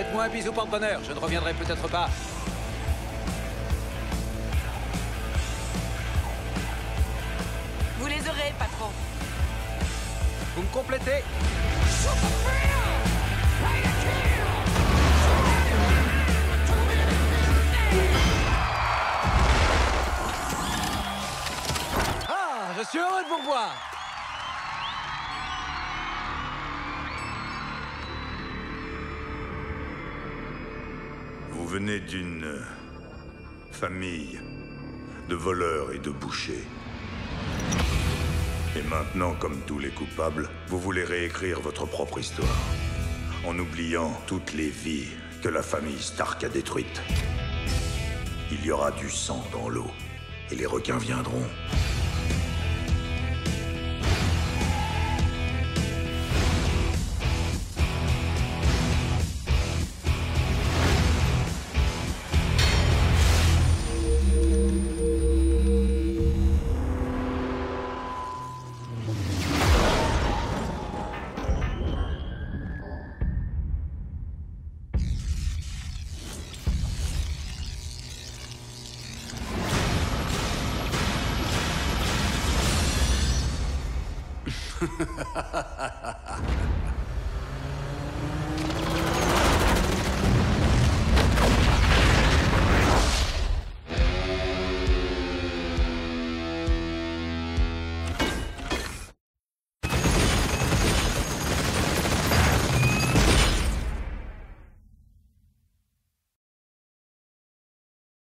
Faites-moi un bisou porte-bonheur, je ne reviendrai peut-être pas. Vous les aurez, patron. Vous me complétez Ah, je suis heureux de vous revoir Vous venez d'une euh, famille de voleurs et de bouchers. Et maintenant, comme tous les coupables, vous voulez réécrire votre propre histoire. En oubliant toutes les vies que la famille Stark a détruites. Il y aura du sang dans l'eau. Et les requins viendront. Ha ha ha ha ha ha!